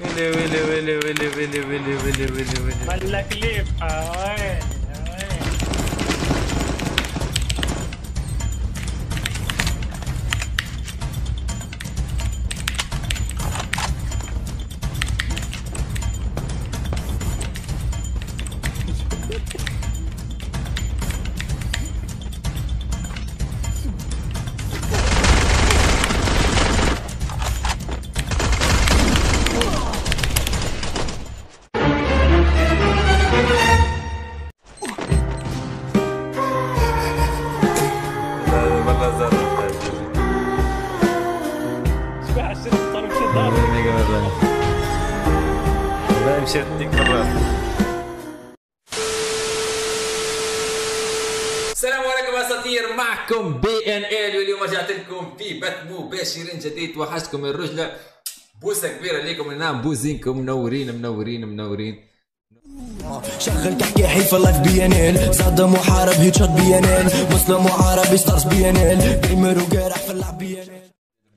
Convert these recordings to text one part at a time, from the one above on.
Willy, Willy, Willy, Willy, Willy, Willy, Willy, Willy. Malak lipa, ah, oy. السلام عليكم اساطير معكم بي ان ال واليوم رجعت لكم في بث مباشر جديد وحشكم الرجله بوسه كبيره ليكم نعم بوزينكم منورين منورين منورين شغل تحكي حيفا لايف بي ان ال صدام وحارب هيت شوت بي ان ال مسلم وعربي ستارز بي ان ال جيمر وقارح في اللعب بي ان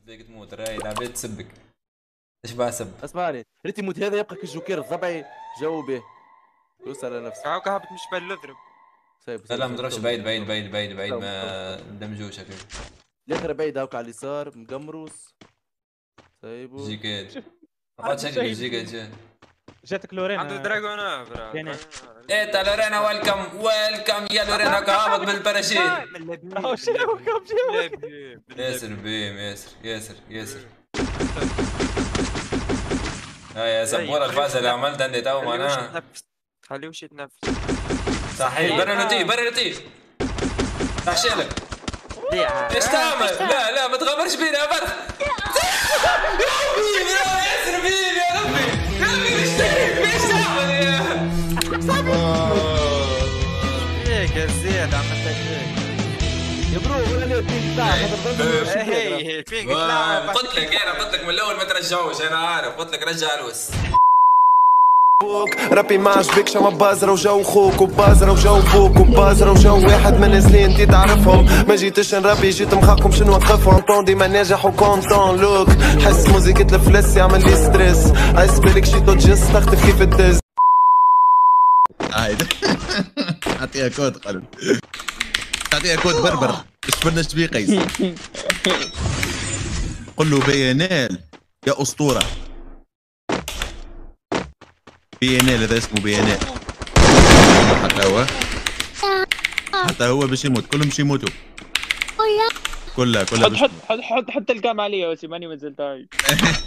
ال تموت رأي العباد تسبك. إيش باسب؟ اسمعني ريتيموت هذا يبقى كالجوكير الضبعي جاوبي. به دوس على نفسك هاكا هبط مش بعيد للضرب سيب لا ما ضربش طيب. بعيد بعيد بعيد بعيد بعيد طيب، ما طيب، دمجوش هكا الآخر بعيد هاكا على اليسار مقمروس. سايبو جيكات عرفت شكل جاتك لورينا. عنده دراجون يعني. إيه تاع لورينا ويلكم ويلكم يا لورينا هاكا هابط بالباراشيت ياسر بيم ياسر ياسر ياسر. يا زبورة الفازة اللي عملتها انت تو معناها. خليوش يتنفس صحيح. برنتي برنتي تحشيلك إيش تعمل؟ لا لا ما تغامرش بينا يا برخ يا ربي يا ياسر بيم يا ربي. يا ربي إيش إيش تعمل يا؟ هيك زيادة عملت هيك برو ولا ليه البيك بتاعك هي فيك تلعب قلت لك أنا قلت لك من الأول ما ترجعوش أنا عارف قلت لك رجع الوس ربي ما عجبكش اما بازرة وجو خوك وبازرة وجو بوك وبازرة وجو واحد من سنين انتي تعرفهم ما جيتش نربي جيت مخاكم شنو نوقفهم طون ديما ناجح وكونتون لوك حس موزيكة الفلس يعمل لي ستريس اسبلك شي توجس تختف كيف الدز عايد اعطيها كود قلب اعطيها كود بربر. بلشت بيه قيس قل له بيانال. يا أسطورة. بيانال هذا اسمه بيانال. حتى هو. حتى هو باش يموت. كلهم باش يموتوا. كلها كلها حط حط حط حط الكام علي يا ماني منزلت هاي.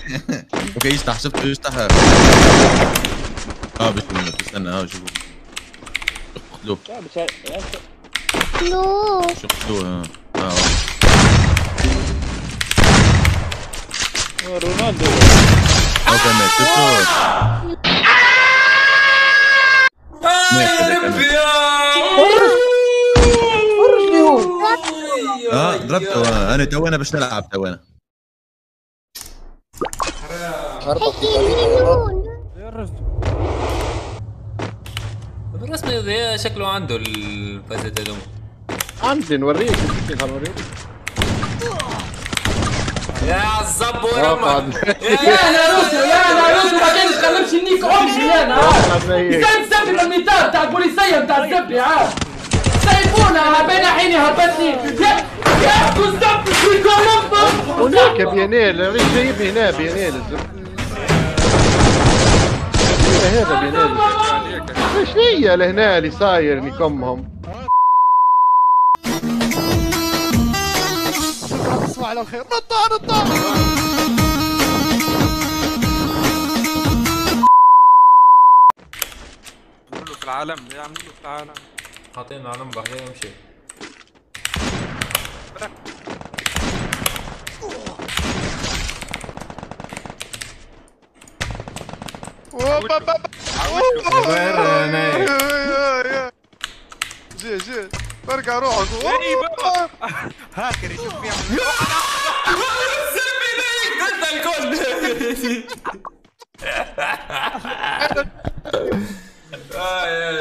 أوكي يشطح شفت يشطح. آه باش يموت. استنى آه شوفوا. Non. Surtout, euh... ah ouais. Oh, Ronaldo. Oh, ah, mais c'est toi. يا آه ضربت. أنا تو باش نلعب تو أنا. بالرسم شكله عنده الفازات هذوما. عندي نوريك كيف نوريك يا الزبورة يا ناروتو يا روسو ما تتكلمش النيك امشي يا ناروتو زاد زاد الانيطار تاع البوليسية تاع يا عاد سيفونا هبنا حيني هبتني يا بالظبط في كولومبا هناك بيانيل ريت جايب هنا بيانيل هذا بيانيل شنو هي لهنا اللي صاير لكمهم تصبحوا على الخير. نطا نطا في العالم يا عم في العالم. حاطين العالم بحرية يمشي. اوبا بابا اوبا جي جي. برجع روح إيه بقى هاكر يشوف فيها ضد الكل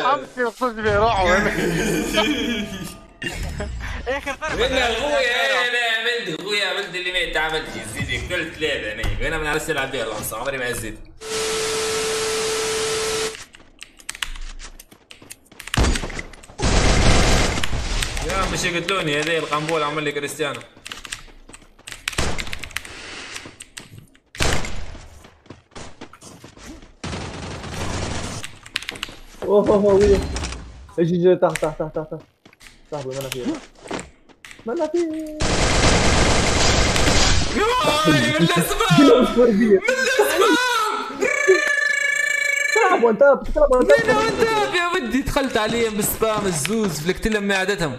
حبسي وصدمي روحوا يا أخي الفرق اخويا أنا عملت اخويا عملت اللي ما يا زيدي كل ثلاثة أنا أنا ما نعرفش نلعب بها عمري ما عزيت الان باش يقتلوني هذه القنبول عمل لي كريستيانو. أوه أوه أوه أجي أجي تحت تحت تحت تحت صاحبي ما أنا فيها ما أنا فيها يوي من الأسباب من الأسباب. تلعب وانت بتلعب وانت يا ودي؟ دخلت عليهم بالسبام الزوز فلكت لهم معدتهم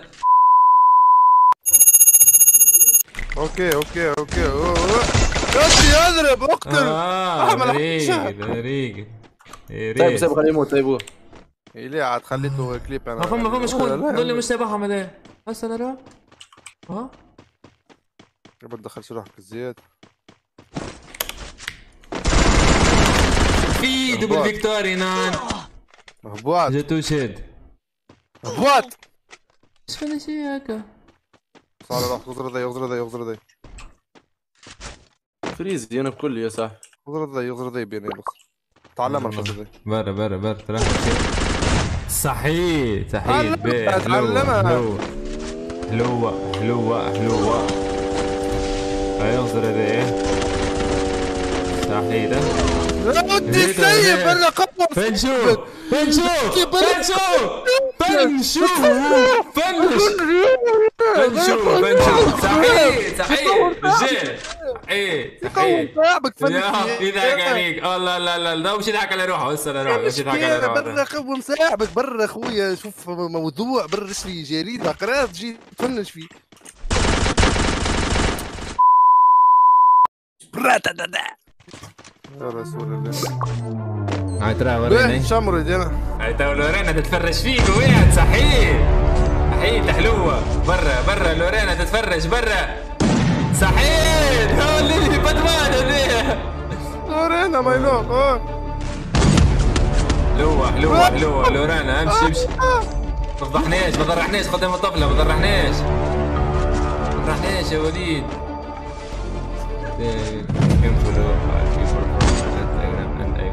أوكي أوكي أوكي. أوكي أضرب أقتل. آه احمد بريق بريق طيب سيبه خليه يموت طيب إيه ليه عاد؟ خليته كليب أنا. ما فما فما شكون لا، لا، ضل مش تبعهم هذا هسه أنا را ها؟ قبل دخل روحك الزياد في دبل فيكتوري نان. مهبوط جاتو شاد مهبوط إيش فينا شي هكا. صار روح يغزر ذي يغزر ذي يغزر ذي فريزي أنا بكل يا صاحبي يغزر ذي يغزر ذي بيني بس. تعلم الخطة ذي برا برا برا ترى. صحيح صحيح. حلوة تعلمها. حلوة. حلوة حلوة حلوة. هاي انظر هذا إيه. صحيح ده. لا سيب إيه؟ أنا قبل. فين شوف فين فين شوف فين شوف صحيح صحيح رجال صحيح صحيح صاحبك يا يضحك عليك الله لا لا لا مش يضحك على روحه هسه على روحه مش يضحك على روحه برا خو مساعبك برا اخويا شوف موضوع برا إيش في جريدة قرات جي تفنش فيه يا رسول الله هاي ترى بيه وريني شمر أنا هاي تو لورينا تتفرج فيك وين صحيح. صحيح حلوة برا برا لورينا تتفرج برا. صحيح. هولي بدمان هذي؟ ورينا ما يلوم. حلوة حلوة حلوة. لورانا امشي امشي. ما تفضحناش ما تضرحناش قدام الطفلة ما تضرحناش ما تضرحناش يا وليد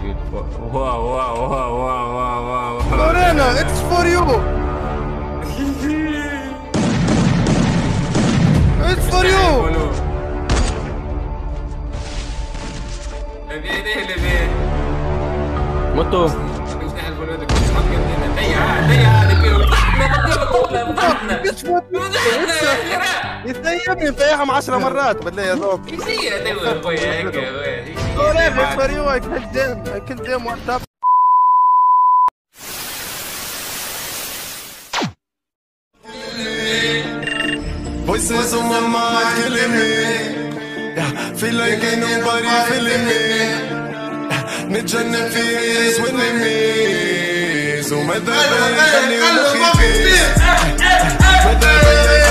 dude. Whoa, whoa, whoa, whoa, whoa, whoa. Lorena, it's for you. it's for you. Levine, Levine. Moto. متو يتنيمني مفيحهم 10 مرات بالله يا ذوق ورينا اتس فور يو كل جيم كل جيم واتساب Voices on my mind killing me. Yeah, feel like ain't nobody feeling me. نتجنن في is winning me. So ماذا بيا خلي مخي فيه Whether